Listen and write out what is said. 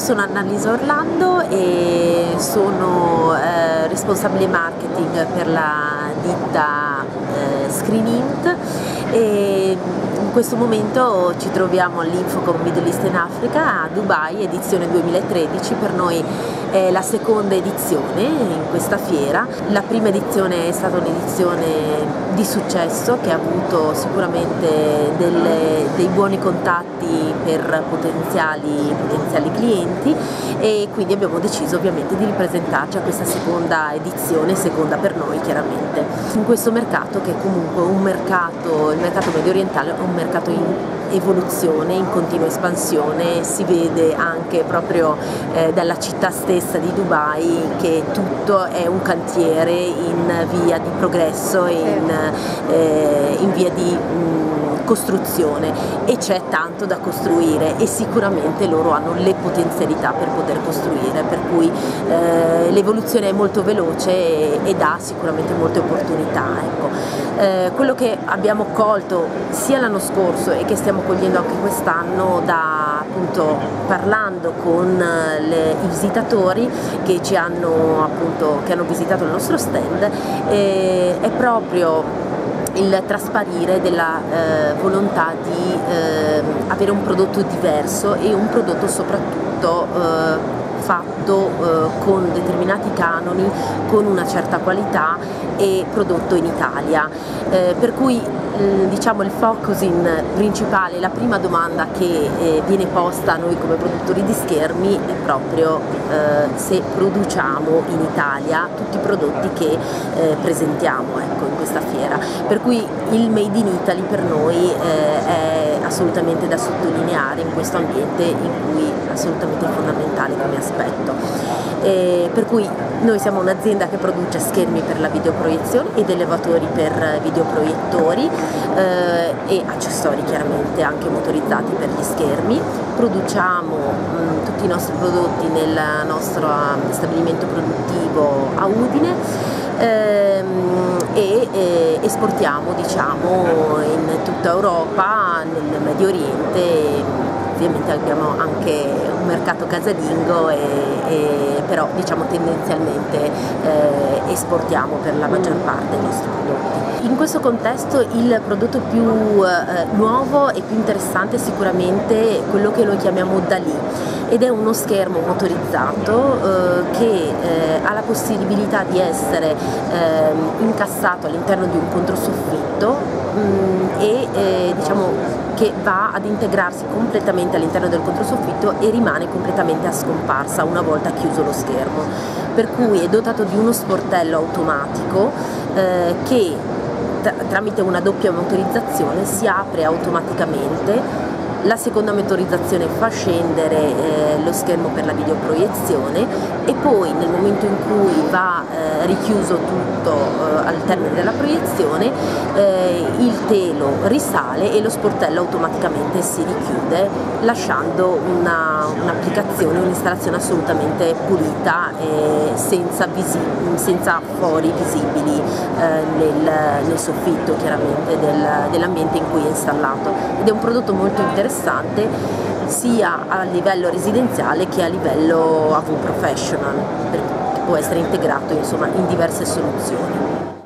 sono Annalisa Orlando e sono eh, responsabile marketing per la ditta eh, Screenint e in questo momento ci troviamo all'Infocom Middle East in Africa a Dubai, edizione 2013, per noi è la seconda edizione in questa fiera. La prima edizione è stata un'edizione di successo che ha avuto sicuramente delle, dei buoni contatti per potenziali, potenziali clienti e quindi abbiamo deciso ovviamente di ripresentarci a questa seconda edizione, seconda per noi chiaramente. In questo mercato che è comunque un mercato, il mercato medio orientale è un mercato in evoluzione, in continua espansione, si vede anche proprio eh, dalla città stessa di Dubai che tutto è un cantiere in via di progresso, in, eh, in via di mh, costruzione e c'è tanto da costruire e sicuramente loro hanno le potenzialità per poter costruire, per cui eh, l'evoluzione è molto veloce e, e dà sicuramente molte opportunità. Ecco. Eh, quello che abbiamo colto sia l'anno scorso e che stiamo cogliendo anche quest'anno da appunto parlando con eh, le, i visitatori che ci hanno appunto che hanno visitato il nostro stand eh, è proprio il trasparire della eh, volontà di eh, avere un prodotto diverso e un prodotto soprattutto eh, fatto eh, con determinati canoni, con una certa qualità e prodotto in Italia. Eh, per cui eh, diciamo il focusing principale, la prima domanda che eh, viene posta a noi come produttori di schermi è proprio eh, se produciamo in Italia tutti i prodotti che eh, presentiamo ecco, in questa fiera. Per cui il Made in Italy per noi eh, è assolutamente da sottolineare in questo ambiente in cui è assolutamente fondamentale come aspetto. Eh, per cui noi siamo un'azienda che produce schermi per la videoproiezione ed elevatori per videoproiettori eh, e accessori chiaramente anche motorizzati per gli schermi. Produciamo mh, tutti i nostri prodotti nel nostro um, stabilimento produttivo a Udine ehm, e eh, esportiamo diciamo, in tutta Europa, nel Medio Oriente ovviamente abbiamo anche un mercato casalingo e, e però diciamo tendenzialmente esportiamo per la maggior parte i nostri prodotti. In questo contesto il prodotto più eh, nuovo e più interessante è sicuramente quello che noi chiamiamo DALI ed è uno schermo motorizzato eh, che eh, ha la possibilità di essere ehm, incassato all'interno di un controsoffitto mh, mm, e eh, diciamo che va ad integrarsi completamente all'interno del controsoffitto e rimane completamente a scomparsa una volta chiuso lo schermo. Per cui è dotato di uno sportello automatico eh, che tramite una doppia motorizzazione si apre automaticamente. La seconda motorizzazione fa scendere eh, lo schermo per la videoproiezione e poi nel momento in cui va eh, richiuso tutto eh, al termine della proiezione eh, il telo risale e lo sportello automaticamente si richiude lasciando un'applicazione, un un'installazione assolutamente pulita e senza, senza fori visibili eh, nel, nel, soffitto chiaramente del, dell'ambiente in cui è installato. Ed è un prodotto molto interessante sia a livello residenziale che a livello AV professional, può essere integrato insomma, in diverse soluzioni.